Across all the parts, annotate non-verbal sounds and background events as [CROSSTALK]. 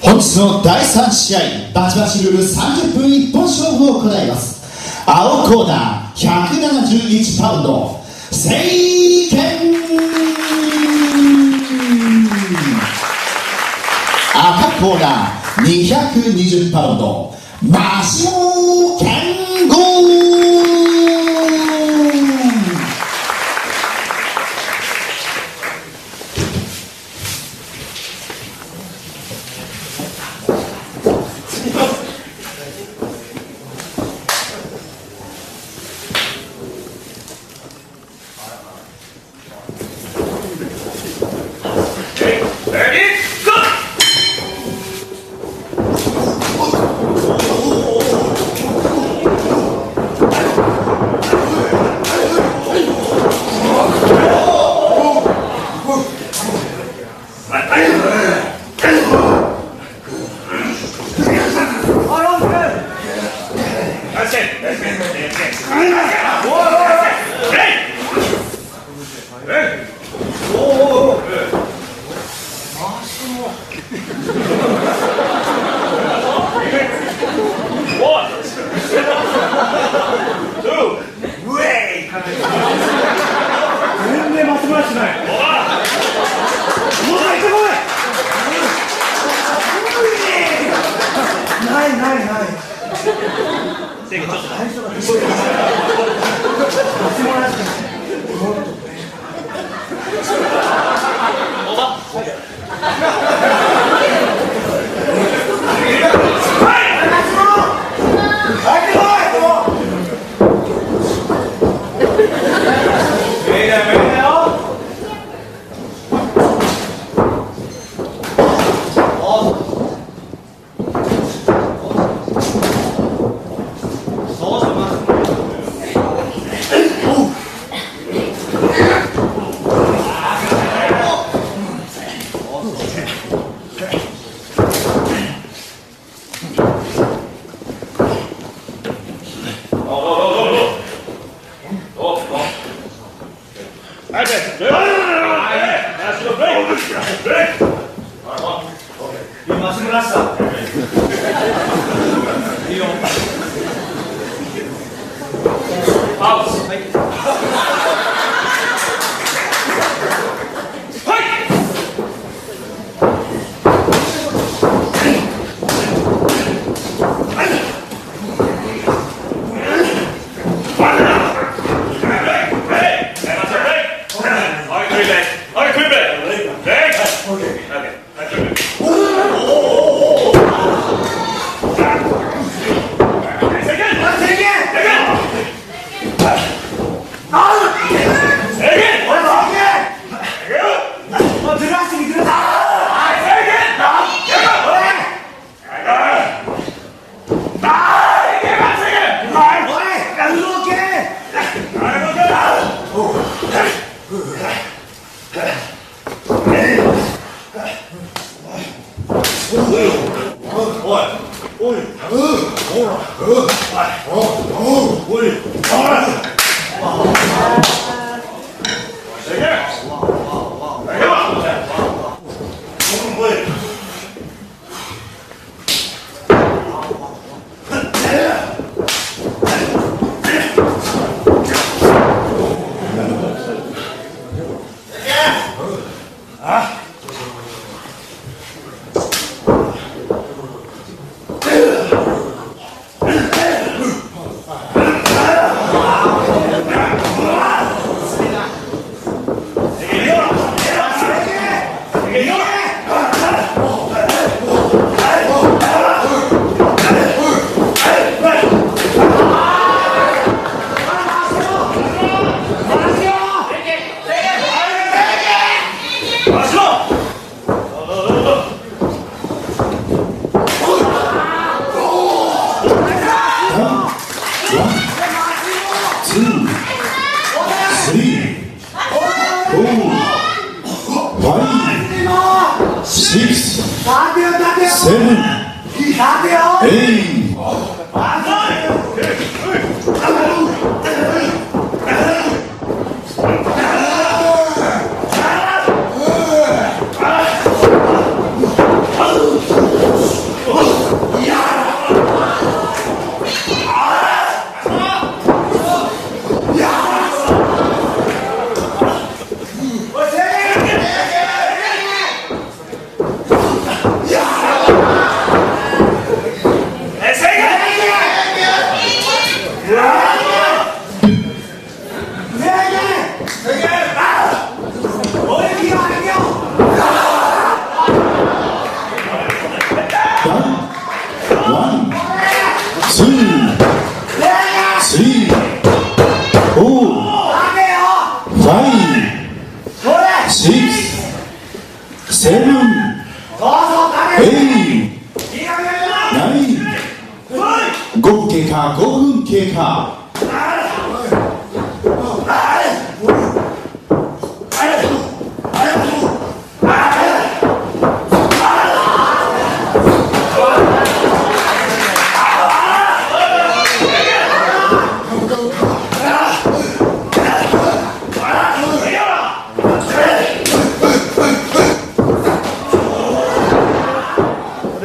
本日の第3試合バチバチルール30分一本勝負を行います。青コーナー171パウンド聖剣赤コーナー220パウンドマシモ [LAUGHS] 全然松村しない。きました。Oi! Oi! Oi! Semana. Ei. One, two, three, four, five, six, seven, eight, nine. 合計か5分経過。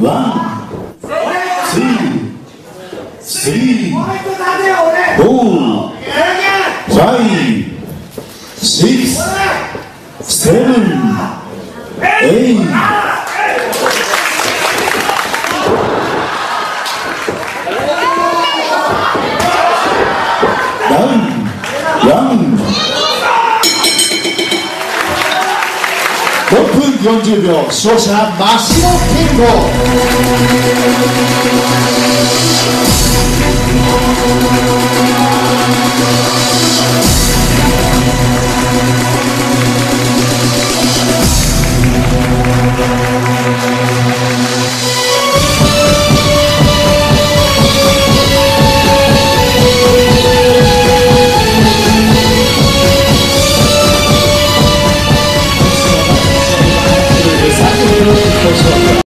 One, two, three. Juan de Dios. So Máximo Pingo.